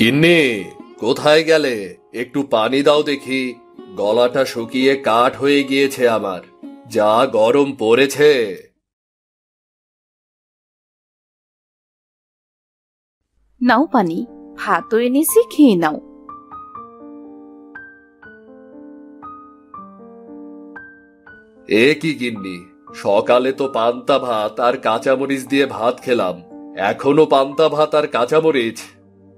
কিন্নি কোথায় গেলে? একটু পানি দাও দেখি। গলাটা শুকিয়ে কাঠ হয়ে গিয়েছে আমার। যা গরম পড়েছে। নাও পানি ভাতও এনেছি খেয়ে নাও। এ কি গিন্নি সকালে তো পান্তা ভাত আর কাঁচামরিচ দিয়ে ভাত খেলাম। এখনও পান্তা ভাত আর কাঁচামরিচ?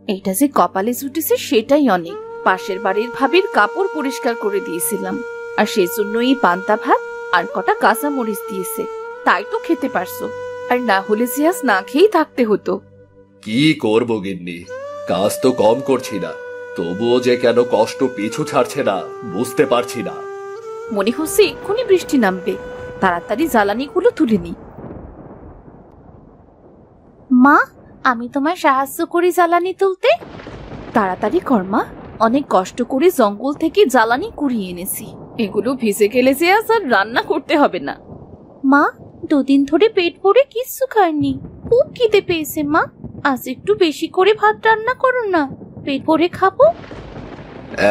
এটা যে কপালে জুটেছে সেটাই অনেক। পাশের বাড়ির ভাবির কাপড় পরিষ্কার করে দিয়েছিলাম। আর সেজন্য এই পান্তা ভাত আর কটা কাঁচা মরিচ দিয়েছে। তাই তো খেতে পারছ। আর না হলে যে আজ না খেয়েই থাকতে হতো। কি করব গিন্নি? কাজ তো কম করছি না। তবুও যে কেন কষ্ট পিছু ছাড়ছে না বুঝতে পারছি না। মনে হচ্ছে এক্ষুনি বৃষ্টি নামবে। তাড়াতাড়ি জ্বালানিগুলো তুলে নি। মা আমি তোমায় সাহায্য করি জ্বালানি তুলতে। তাড়াতাড়ি কর, মা। অনেক কষ্ট করে জঙ্গল থেকে জ্বালানি কুড়িয়ে এনেছি। এগুলো ভিজে গেলে যে আজ আর রান্না করতে হবে না। মা, দুদিন ধরে পেট ভরে কিচ্ছু খায়নি খুব খিদে পেয়েছে, মা। আজ একটু বেশি করে ভাত রান্না করো না। পেট ভরে খাব?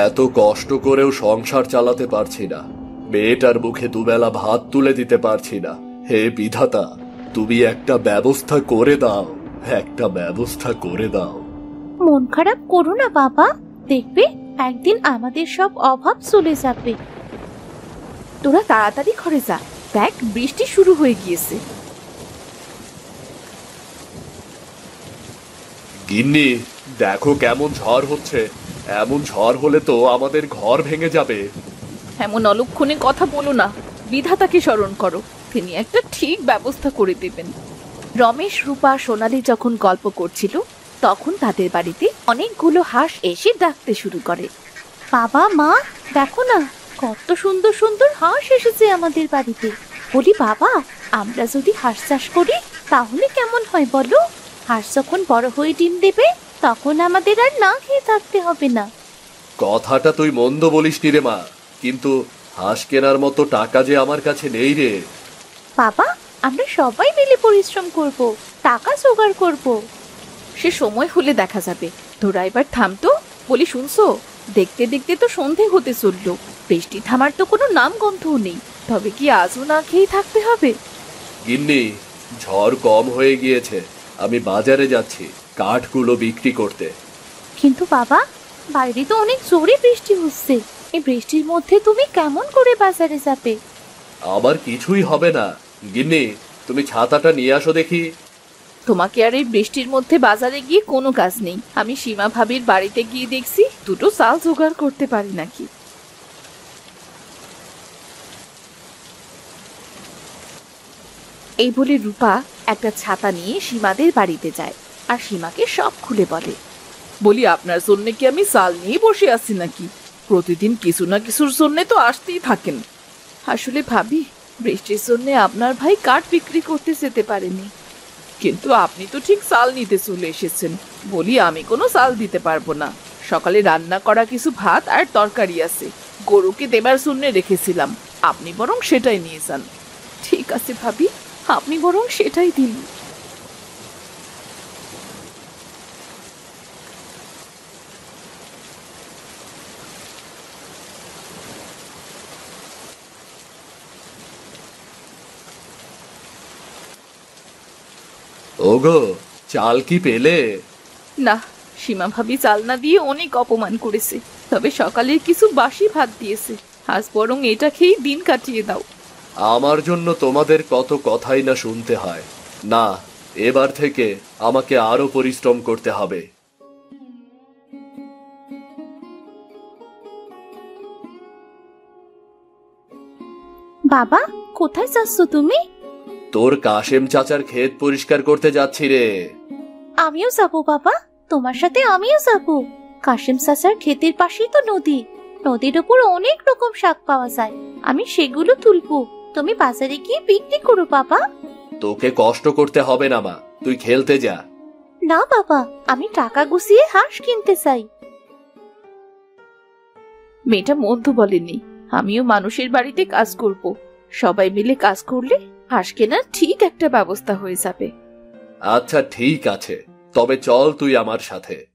এত কষ্ট করেও সংসার চালাতে পারছি না। মেয়েটার মুখে দুবেলা ভাত তুলে দিতে পারছি না। হে বিধাতা, তুমি একটা ব্যবস্থা করে দাও। একটা ব্যবস্থা করে দাও। মন খারাপ করো না বাবা। দেখবে একদিন আমাদের সব অভাব চলে যাবে। তোরা তাড়াতাড়ি ঘরে যা। দেখ বৃষ্টি শুরু হয়ে গিয়েছে। গিন্নি দেখো কেমন ঝড় হচ্ছে। এমন ঝড় হলে তো আমাদের ঘর ভেঙে যাবে। এমন অলক্ষণে কথা বলো না। বিধাতাকে স্মরণ করো। তিনি একটা ঠিক ব্যবস্থা করে দেবেন। রমেশ রূপা সোনালি যখন গল্প করছিল তখন তাদের বাড়িতে অনেকগুলো হাঁস এসে ডাকতে শুরু করে। বাবা মা দেখো না কত সুন্দর সুন্দর হাঁস এসেছে আমাদের বাড়িতে। বলি বাবা আমরা যদি হাঁস চাষ করি তাহলে কেমন হয় বলো? হাঁস যখন বড় হয়ে ডিম দেবে তখন আমাদের আর না খেয়ে থাকতে হবে না। কথাটা তুই মন্দ বলিস নি রে মা কিন্তু হাঁস কেনার মতো টাকা যে আমার কাছে নেই রে। বাবা আমরা সবাই মিলে পরিশ্রম করব টাকা জোগাড় করব। সে সময় হলে দেখা যাবে। তোরা এবার থামতো বলি শুনছো? দেখতে দেখতে তো সন্ধে হতে চলল। বৃষ্টি থামার তো কোনো নাম গন্ধও নেই। তবে কি আজও না খেয়েই থাকতে হবে? গিন্নি ঝড় কম হয়ে গিয়েছে। আমি বাজারে যাচ্ছি কাঠগুলো বিক্রি করতে। কিন্তু বাবা বাইরে তো অনেক জোরে বৃষ্টি হচ্ছে। এই বৃষ্টির মধ্যে তুমি কেমন করে বাজারে যাবে? আবার কিছুই হবে না। গিন্নি, তুমি ছাতাটা নিয়ে আসো দেখি। তোমাকে আর এই বৃষ্টির মধ্যে বাজারে গিয়ে কোনো কাজ নেই। আমি সীমা ভাবির বাড়িতে গিয়ে দেখছি, দুটো জোগাড় করতে পারি নাকি। এই বলে রূপা একটা ছাতা নিয়ে সীমাদের বাড়িতে যায় আর সীমাকে সব খুলে বলে। বলি, আপনার জন্য কি আমি চাল নিয়ে বসে আছি নাকি? প্রতিদিন কিছু না কিছুর জন্য তো আসতেই থাকেন। আসলে ভাবি বৃষ্টির জন্য আপনার ভাই কাঠ বিক্রি করতে যেতে পারেনি। কিন্তু আপনি তো ঠিক চাল নিতে চলে এসেছেন। বলি আমি কোনো চাল দিতে পারব না। সকালে রান্না করা কিছু ভাত আর তরকারি আছে। গরুকে দেবার শূন্য রেখেছিলাম। আপনি বরং সেটাই নিয়ে যান। ঠিক আছে ভাবি, আপনি বরং সেটাই দিন। ওগো চাল কি পেলে? না সীমা ভাবি চাল না দিয়ে অনেক অপমান করেছে। তবে সকালে কিছু বাসি ভাত দিয়েছে। আজ বরং এটা খেয়েই দিন কাটিয়ে দাও। আমার জন্য তোমাদের কত কথাই না শুনতে হয়। না এবার থেকে আমাকে আরও পরিশ্রম করতে হবে। বাবা কোথায় যাচ্ছ তুমি? তোর কাশেম চাচার ক্ষেত পরিষ্কার করতে যাচ্ছি রে। আমিও যাব বাবা। তোমার সাথে আমিও যাব। কাশিম চাচার ক্ষেতের পাশেই তো নদী। নদীর উপর অনেক রকম শাক পাওয়া যায়। আমি সেগুলো তুলবো। তুমি বাজারে গিয়ে বিক্রি করো বাবা। তোকে কষ্ট করতে হবে না মা। তুই খেলতে যা। না বাবা। আমি টাকা গুছিয়ে হাঁস কিনতে চাই। মেয়েটা মধ্য বলেনি। আমিও মানুষের বাড়িতে কাজ করব। সবাই মিলে কাজ করলে হাঁস কেনার ঠিক একটা ব্যবস্থা হয়ে যাবে। আচ্ছা ঠিক আছে। তবে চল তুই আমার সাথে।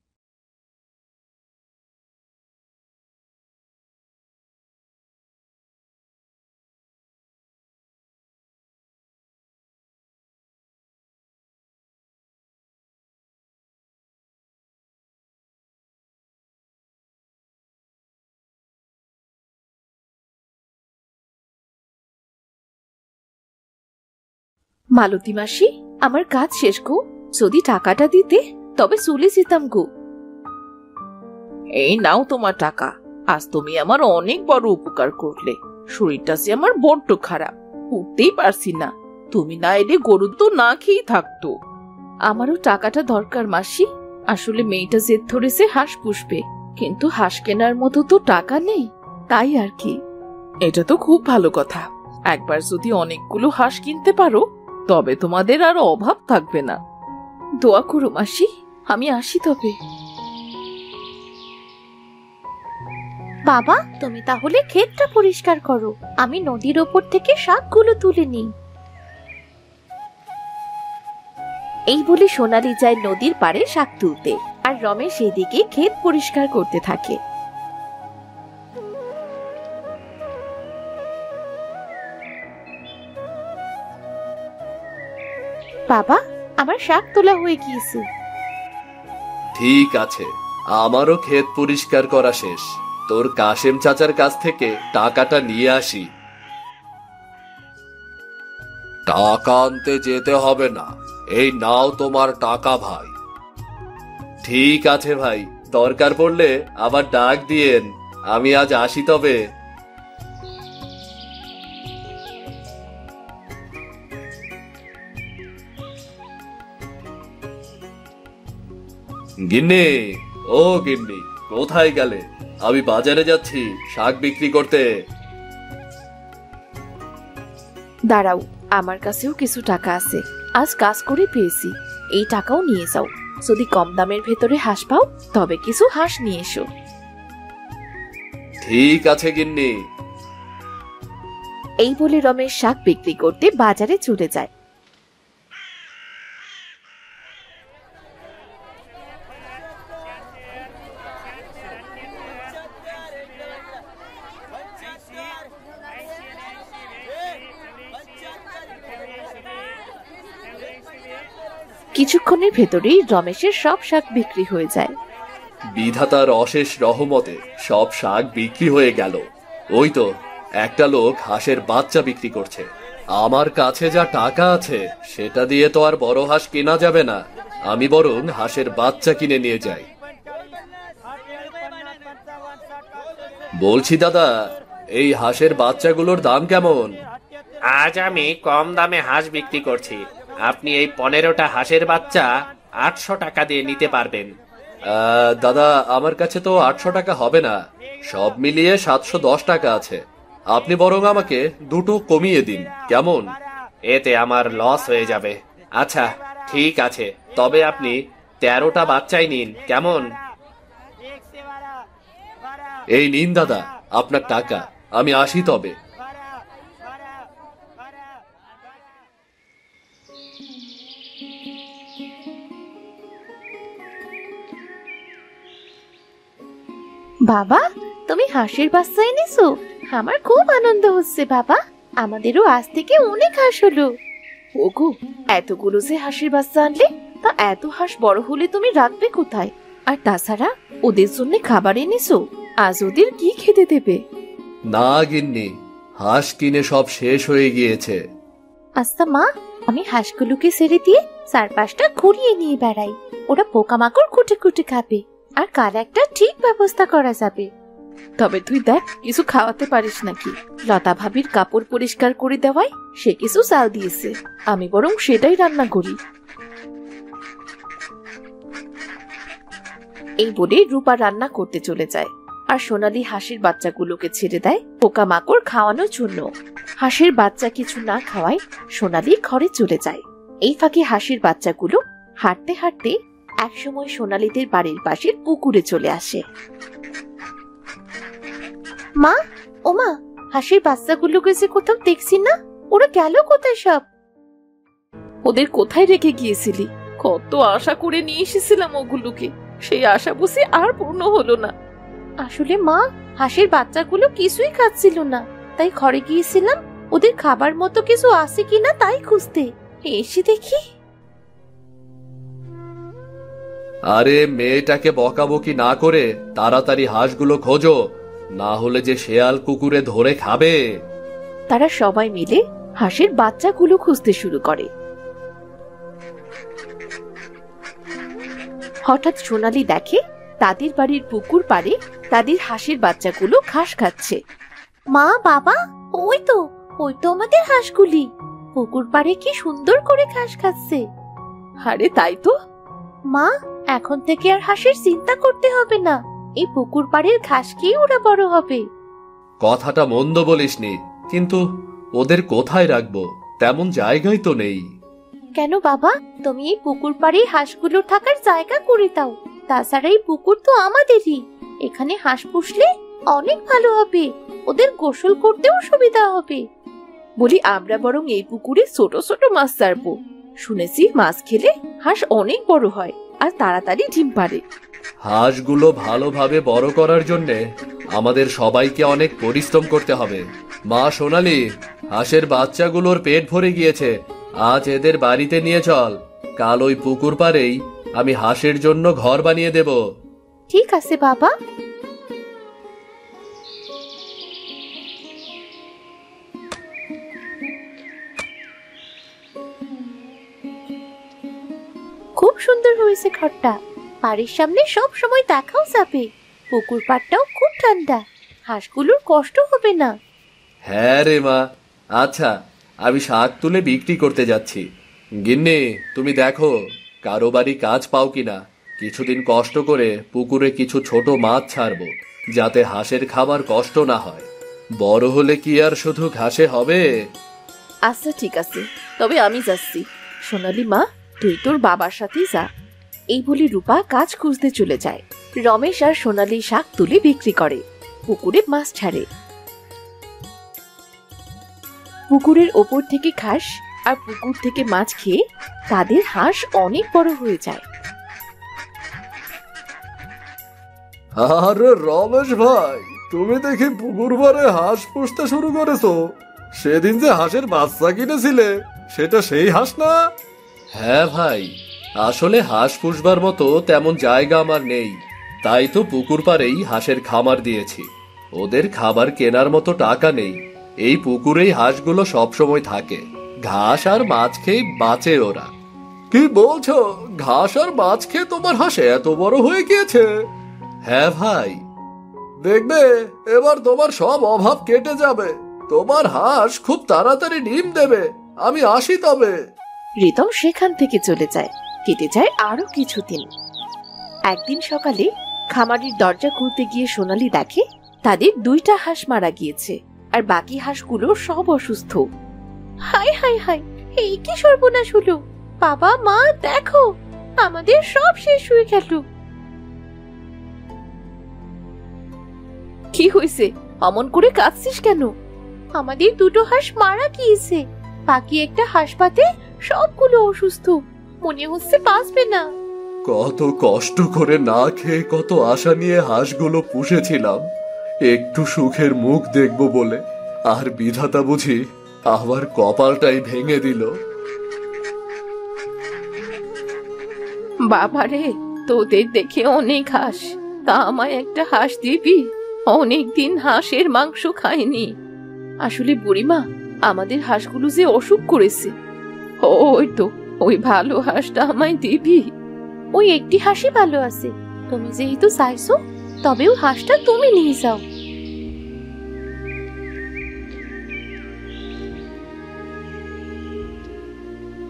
মালতী মাসি আমার কাজ শেষ গো। যদি টাকাটা দিতে তবে চলে যেতাম গো। এই নাও তোমার টাকা। আজ তুমি আমার অনেক বড় উপকার করলে। শরীরটা যে আমার বড্ড খারাপ উঠতেই পারছি না। তুমি না এলে গরু তো না খেয়েই থাকতো। আমারও টাকাটা দরকার মাসি। আসলে মেয়েটা জেদ ধরেছে হাঁস পুষবে কিন্তু হাঁস কেনার মতো তো টাকা নেই তাই আর কি। এটা তো খুব ভালো কথা। একবার যদি অনেকগুলো হাঁস কিনতে পারো তবে তোমাদের আর অভাব থাকবে না। দোয়া করো, মাসি, আমি আসি তবে। বাবা, তুমি তাহলে ক্ষেতটা পরিষ্কার করো। আমি নদীর ওপর থেকে শাকগুলো তুলে নিই। এই বলে সোনালি যায় নদীর পাড়ে শাক তুলতে, আর রমেশ এদিকে ক্ষেত পরিষ্কার করতে থাকে। বাবা, আমার শাক তোলা হয়ে গিয়েছে। ঠিক আছে, আমারও ক্ষেত পরিষ্কার করা শেষ। তোর কাশেম চাচার কাছ থেকে টাকাটা নিয়ে আসি। টাকা আনতে যেতে হবে না, এই নাও তোমার টাকা ভাই। ঠিক আছে ভাই, দরকার পড়লে আবার ডাক দিয়েন, আমি আজ আসি তবে। গিন্নি ও গিন্নি কোথায় গেলে? আমি বাজারে যাচ্ছি শাক বিক্রি করতে। দাঁড়াও আমার কাছেও কিছু টাকা আছে। আজ কাজ করে পেয়েছি এই টাকাও নিয়ে যাও। যদি কম দামের ভেতরে হাঁস পাও তবে কিছু হাঁস নিয়ে এসো। ঠিক আছে গিন্নি। এই বলে রমেশ শাক বিক্রি করতে বাজারে চলে যায়। কিছুক্ষণের ভেতরেই রমেশের সব শাক বিক্রি হয়ে যায়। বিধাতার অশেষ রহমতে সব শাক বিক্রি হয়ে গেল। ওই তো একটা লোক হাঁসের বাচ্চা বিক্রি করছে। আমার কাছে যা টাকা আছে সেটা দিয়ে তো আর বড় হাঁস কেনা যাবে না। আমি বরং হাঁসের বাচ্চা কিনে নিয়ে যাই। বলছি দাদা এই হাঁসের বাচ্চাগুলোর দাম কেমন? আজ আমি কম দামে হাঁস বিক্রি করছি। আপনি এই পনেরোটা হাঁসের বাচ্চা আটশো টাকা দিয়ে নিতে পারবেন। দাদা আমার কাছে তো আটশো টাকা হবে না। সব মিলিয়ে সাতশো দশ টাকা আছে। আপনি বরং আমাকে দুটো কমিয়ে দিন কেমন? এতে আমার লস হয়ে যাবে। আচ্ছা ঠিক আছে তবে আপনি তেরোটা বাচ্চাই নিন কেমন? এই নিন দাদা আপনার টাকা আমি আসি তবে। বাবা তুমি হাঁসের বাচ্চা এনেছো? আমার খুব আনন্দ হচ্ছে বাবা। আমাদেরও আজ থেকে অনেক হাঁস হলো। ওগো এতগুলো যে হাঁসের বাচ্চা আনলে তা এত হাঁস বড় হলে তুমি রাখবে কোথায়? আর তাছাড়া ওদের জন্য খাবার এনেছো আজ ওদের কি খেতে দেবে? না গিন্নি হাঁস কিনে সব শেষ হয়ে গিয়েছে। আচ্ছা মা আমি হাঁসগুলোকে ছেড়ে দিয়ে চারপাশটা ঘুরিয়ে নিয়ে বেড়াই। ওরা পোকামাকড় কুটে কুটে খাবে। আর কাল একটা ঠিক ব্যবস্থা করা যাবে। তবে তুই দেখ, কিছু খাওয়াতে পারিস নাকি? লতা ভাবির কাপড় পরিষ্কার করে দেওয়ায় সে কিছু চাল দিয়েছে। আমি বরং সেটাই রান্না করি। এই বলে রূপা রান্না করতে চলে যায়। আর সোনালি হাঁসের বাচ্চাগুলোকে ছেড়ে দেয় পোকামাকড় খাওয়ানোর জন্য। হাঁসের বাচ্চা কিছু না খাওয়ায় সোনালি ঘরে চলে যায়। এই ফাঁকে হাঁসের বাচ্চাগুলো হাঁটতে হাঁটতে একসময় সোনালিদের বাড়ির পাশের পুকুরে চলে আসে। মা ওমা হাঁসের বাচ্চাগুলোকে যে কোথাও দেখছি না ওরা গেল কোথায় সব? ওদের কোথায় রেখে গিয়েছিলি? কত আশা করে নিয়ে এসেছিলাম ওগুলোকে। সেই আশা বুঝি আর পূর্ণ হলো না। আসলে মা হাঁসের বাচ্চাগুলো কিছুই খাচ্ছিল না। তাই ঘরে গিয়েছিলাম ওদের খাবার মতো কিছু আছে কিনা তাই খুঁজতে। এসে দেখি আরে মেয়েটাকে বকাবকি না করে তাড়াতাড়ি হাঁসগুলো খোঁজো না হলে যে শেয়াল কুকুরে ধরে খাবে। তারা সবাই মিলে হাঁসের বাচ্চাগুলো খুঁজতে শুরু করে। হঠাৎ সোনালি দেখে তাদের বাড়ির পুকুর পাড়ে তাদের হাঁসের বাচ্চাগুলো ঘাস খাচ্ছে। মা বাবা ওই তো ওই তো আমাদের হাঁসগুলি। পুকুর পাড়ে কি সুন্দর করে ঘাস খাচ্ছে। আরে তাই তো। মা এখন থেকে আর হাঁসের চিন্তা করতে হবে না। এই পুকুর পাড়ের ঘাস খেয়ে ওরা বড় হবে। কথাটা মন্দ বলিসনি কিন্তু ওদের কোথায় রাখব? তেমন জায়গাই তো নেই। কেন বাবা? তুমি এই পুকুর পাড়ে হাঁসগুলোর থাকার জায়গা করে দাও। তাছাড়া এই পুকুর তো আমাদেরই। এখানে হাঁস পুষলে অনেক ভালো হবে। ওদের গোসল করতেও সুবিধা হবে। বলি আমরা বরং এই পুকুরে ছোট ছোট মাছ ছাড়বো শুনেছি মাছ খেলে হাঁস অনেক বড় হয়। আর তাড়াতাড়ি ডিম পারে হাঁসগুলো ভালোভাবে বড় করার জন্য আমাদের সবাইকে অনেক পরিশ্রম করতে হবে। মা সোনালি হাঁসের বাচ্চাগুলোর পেট ভরে গিয়েছে। আজ এদের বাড়িতে নিয়ে চল। কাল ওই পুকুর পারেই আমি হাঁসের জন্য ঘর বানিয়ে দেব। ঠিক আছে বাবা। খুব সুন্দর হয়েছে ঘরটা। বাড়ির সামনে সব সময় দেখাও যাবে। পুকুর পাড়টাও খুব ঠান্ডা। হাঁসগুলোর কষ্ট হবে না। হ্যাঁ রে মা। আচ্ছা আমি শাক তুলে বিক্রি করতে যাচ্ছি। গিন্নি তুমি দেখো কারও বাড়ি কাজ পাও কিনা। কিছুদিন কষ্ট করে পুকুরে কিছু ছোট মাছ ছাড়বো যাতে হাঁসের খাবার কষ্ট না হয়। বড় হলে কি আর শুধু ঘাসে হবে? আচ্ছা ঠিক আছে। তবে আমি যাচ্ছি। সোনালি মা তুই তোর বাবার সাথেই যা। এই বলে রূপা কাজ খুঁজতে চলে যায়। রমেশ আর সোনালি শাক তুলে বিক্রি করে। পুকুরে মাছ ছাড়ে। পুকুরের ওপর থেকে ঘাস আর পুকুর থেকে মাছ খেয়ে তাদের হাঁস অনেক বড় হয়ে যায়। আরে রমেশ ভাই, তুমি দেখি পুকুর ভরে হাঁস পুষতে শুরু করেছ। সেদিন যে হাঁসের বাচ্চা কিনেছিলে, সেটা সেই হাঁস না? হ্যাঁ ভাই, আসলে হাঁস পুষবার মতো তেমন জায়গা আমার নেই। তাই তো পুকুর পাড়েই হাঁসের খামার দিয়েছি। ওদের খাবার কেনার মতো টাকা নেই। এই পুকুরেই হাঁসগুলো সবসময় থাকে। ঘাস আর মাছ খেয়ে বাঁচে ওরা। কি বলছো? ঘাস আর মাছ খেয়ে তোমার হাঁস এত বড় হয়ে গিয়েছে? হ্যাঁ ভাই। দেখবে, এবার তোমার সব অভাব কেটে যাবে। তোমার হাঁস খুব তাড়াতাড়ি ডিম দেবে। আমি আসি তবে। রিতম সেখান থেকে চলে যায়। কেটে যায় আরও কিছুদিন। একদিন সকালে খামারের দরজা খুলতে গিয়ে সোনালি দেখে, তাদের দুইটা হাঁস মারা গিয়েছে, আর বাকি হাঁসগুলো সব অসুস্থ। হাই হাই হাই এই কি সর্বনাশ হলো? বাবা, মা, দেখো, আমাদের সব শেষ হয়ে গেল। কি হয়েছে? অমন করে কাঁদছিস কেন? আমাদের দুটো হাঁস মারা গিয়েছে, বাকি একটা হাসপাতে সবগুলো অসুস্থ। মনে হচ্ছে বাঁচবে না। কত কষ্ট করে না খেয়ে কত আশা নিয়ে হাঁসগুলো পুষেছিলাম। একটু সুখের মুখ দেখব বলে। আর বিধাতা বুঝি আবার কপালটাই ভেঙে দিল। বাবারে তোদের দেখে অনেক হাঁস। তা আমায় একটা হাঁস দিবি? অনেক দিন হাঁসের মাংস খাইনি। আসলে বুড়িমা আমাদের হাঁসগুলো যে অসুখ করেছে। ওই তো ওই ভালো হাঁসটা আমায় দিবি। ওই একটি হাসি ভালো আছে। তুমি যেহেতু চাইছো তবেও হাঁসটা তুমি নিয়ে যাও।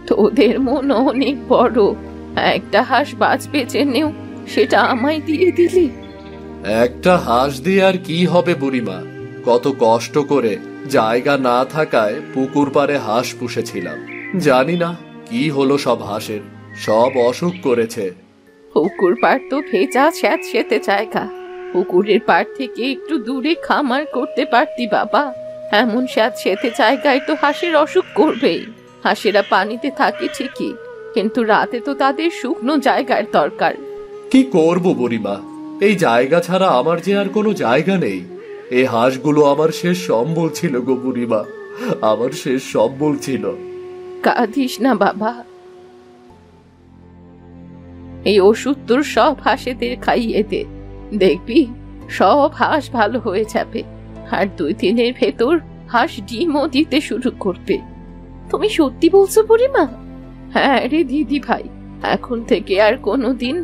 তোদের মন অনেক বড়। একটা হাঁস বাঁচবে জেনেও সেটা আমায় দিয়ে দিলি। একটা হাঁস দিয়ে আর কি হবে বুড়িমা? কত কষ্ট করে জায়গা না থাকায় পুকুর পাড়ে হাঁস পুষেছিলাম। জানি না কি হলো সব হাঁসের সব অসুখ করেছে। পুকুর পাড় তো ভেজা স্যাঁত সেতে জায়গা। পুকুরের পাড় থেকে একটু দূরে খামার করতে পারতি বাবা। এমন স্যাঁত সেতে জায়গায় তো হাঁসের অসুখ করবেই। হাঁসেরা পানিতে থাকে ঠিকই কিন্তু রাতে তো তাদের শুকনো জায়গার দরকার। কি করব বুড়িমা? এই জায়গা ছাড়া আমার যে আর কোনো জায়গা নেই। এই হাঁসগুলো আমার শেষ সম্বল ছিল গো বুড়িমা। আমার শেষ সম্বল ছিল। কাঁদিস না, বাবা। এই ওষুধ তোর সব হাঁসেদের খাইয়ে দে। দেখবি, সব হাঁস ভালো হয়ে যাবে। আর দুই দিনের ভেতর হাঁস ডিমও দিতে শুরু করবে। তুমি সত্যি বলছো হ্যাঁ রে দিদি ভাই, এখন থেকে আর কোনো দিন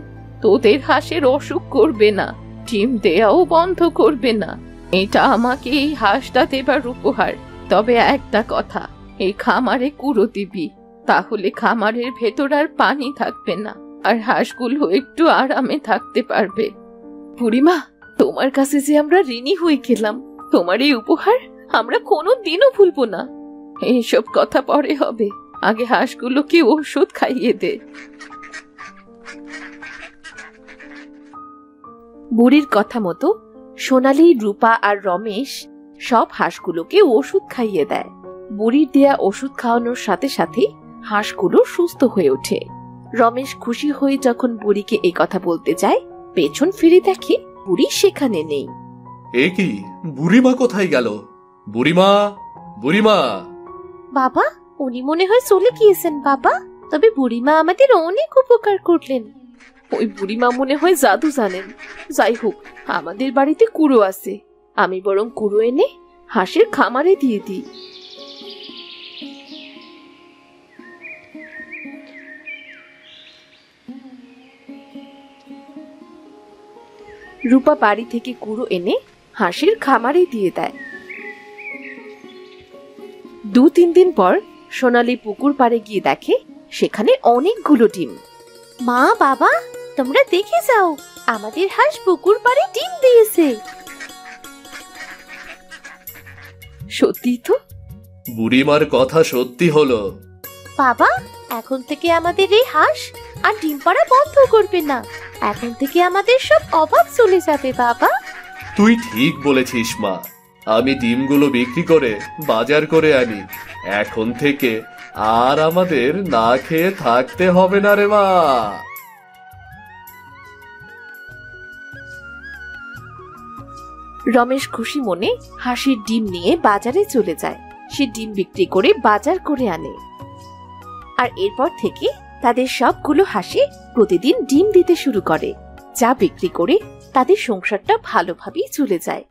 তোদের হাঁসের অসুখ করবে না, ডিম দেয়াও বন্ধ করবে না। এটা আমাকে এই হাঁসটা দেবার উপহার। তবে একটা কথা এই খামারে কুড়ো দিবি, তাহলে খামারের ভেতর আর পানি থাকবে না, আর হাঁসগুলো একটু আরামে থাকতে পারবে। বুড়িমা, তোমার কাছে যে আমরা ঋণী হয়ে গেলাম, তোমার এই উপহার আমরা কোনো দিনও ভুলবো না। এইসব কথা পরে হবে, আগে হাঁসগুলোকে ওষুধ খাইয়ে দে। বুড়ির কথা মতো সোনালি, রূপা আর রমেশ সব হাঁসগুলোকে ওষুধ খাইয়ে দেয়। বুড়ির দেয়া ওষুধ খাওয়ানোর সাথে সাথে হাঁসগুলো সুস্থ হয়ে ওঠে। রমেশ খুশি হয়ে যখন বুড়িকে এই কথা বলতে যায় পেছন ফিরে দেখে বুড়ি সেখানে নেই। এ কি? বুড়িমা কোথায় গেল? বুড়িমা? বুড়িমা? বাবা উনি মনে হয় চলে গিয়েছেন বাবা। তবে বুড়িমা আমাদের অনেক উপকার করলেন। ওই বুড়িমা মনে হয় জাদু জানেন। যাই হোক আমাদের বাড়িতে কুড়ো আছে। আমি বরং কুড়ো এনে হাঁসের খামারে দিয়ে দিই। রূপা বাড়ি থেকে কুড়ো এনে হাঁসের খামারে দিয়ে দেয়। দু তিন দিন পর সোনালি পুকুর পাড়ে গিয়ে দেখে সেখানে অনেকগুলো ডিম। মা বাবা তোমরা দেখে যাও আমাদের হাঁস পুকুর পাড়ে ডিম দিয়েছে। সত্যি তো? বুড়িমার কথা সত্যি হলো। বাবা এখন থেকে আমাদের এই হাঁস আর ডিম পাড়া বন্ধ করবে না। এখন থেকে আমাদের সব অভাব চলে যাবে বাবা। তুই ঠিক বলেছিস মা। আমি ডিমগুলো বিক্রি করে বাজার করে আনি। এখন থেকে আর আমাদের না খেয়ে থাকতে হবে না রে মা। রমেশ খুশি মনে হাসির ডিম নিয়ে বাজারে চলে যায়। সে ডিম বিক্রি করে বাজার করে আনে। আর এরপর থেকে তাদের সবগুলো হাসি প্রতিদিন ডিম দিতে শুরু করে, যা বিক্রি করে তাদের সংসারটা ভালোভাবেই চলে যায়।